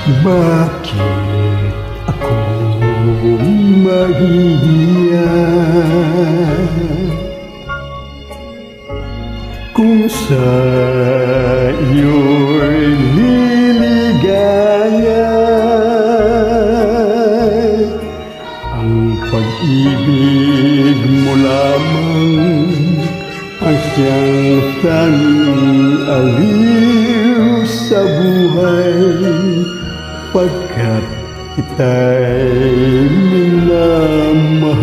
Bakit ako mahihiya? Kung sa iyo'y liligaya Ang pag-ibig mo lamang Ang siyang tanging aliw Pagkat kita'y minamahal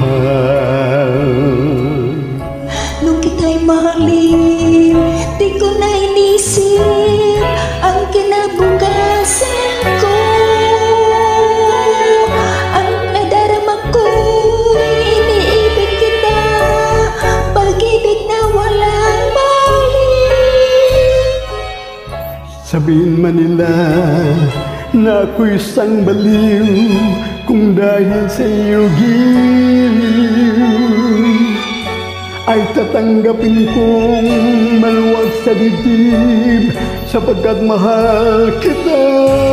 Nung kita'y mahalin, di ko na inisip ang kinabukasan ko. Ang nadarama ko'y iniibig kita, pag-ibig na walang balik. Sabihin man nila na ako'y isang baliw Kung dahil sa iyo giliw Ay tatanggapin kong maluwag sa dibdib Sapagkat mahal kita